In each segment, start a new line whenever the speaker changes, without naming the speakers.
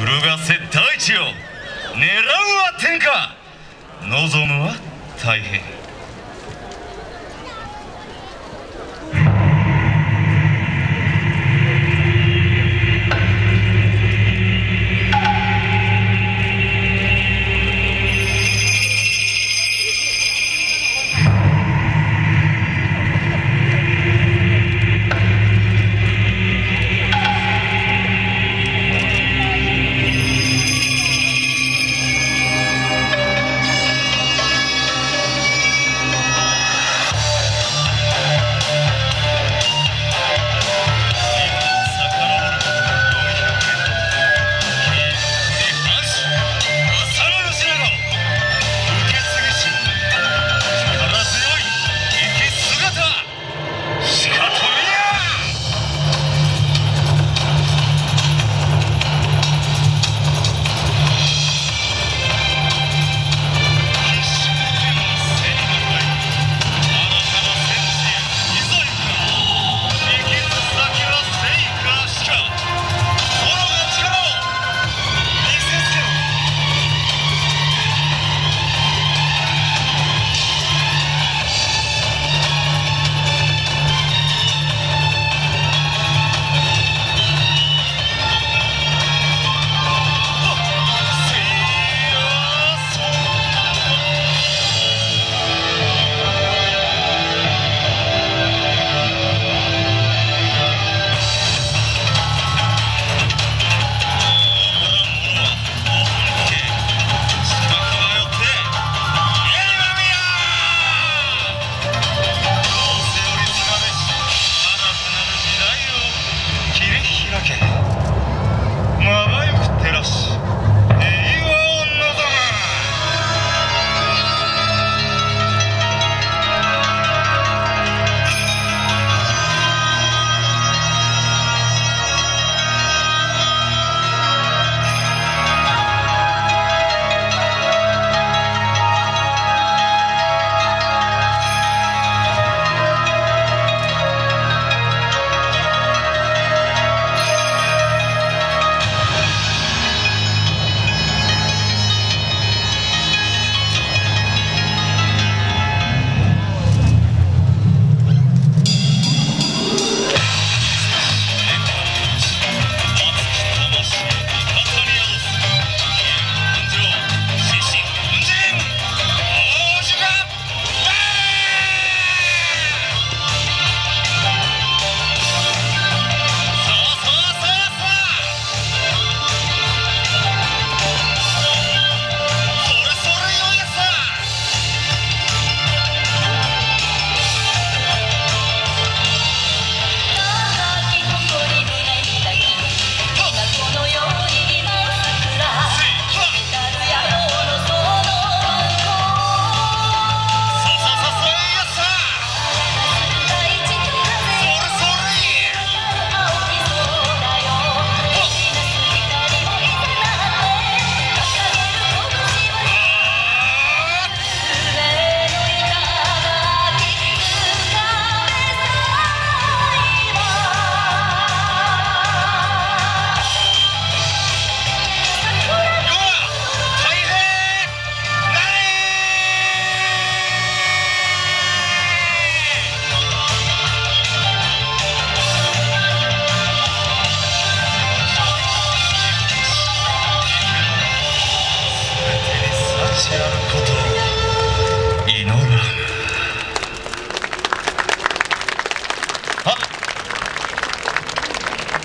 揺るがせ大地を狙うは天下。望むは太平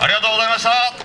ありがとうございました。